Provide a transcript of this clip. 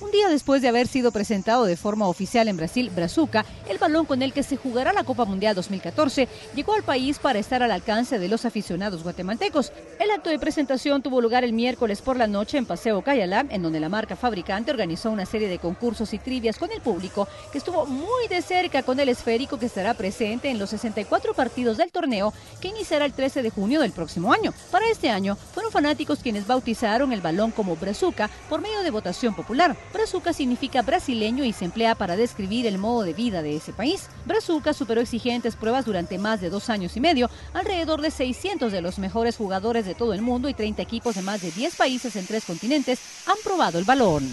Un día después de haber sido presentado de forma oficial en Brasil, Brazuca, el balón con el que se jugará la Copa Mundial 2014, llegó al país para estar al alcance de los aficionados guatemaltecos. El acto de presentación tuvo lugar el miércoles por la noche en Paseo Cayalá, en donde la marca fabricante organizó una serie de concursos y trivias con el público, que estuvo muy de cerca con el esférico que estará presente en los 64 partidos del torneo, que iniciará el 13 de junio del próximo año. Para este año, fueron fanáticos quienes bautizaron el balón como Brazuca por medio de votación popular. Brazuca significa brasileño y se emplea para describir el modo de vida de ese país. Brazuca superó exigentes pruebas durante más de dos años y medio. Alrededor de 600 de los mejores jugadores de todo el mundo y 30 equipos de más de 10 países en tres continentes han probado el balón.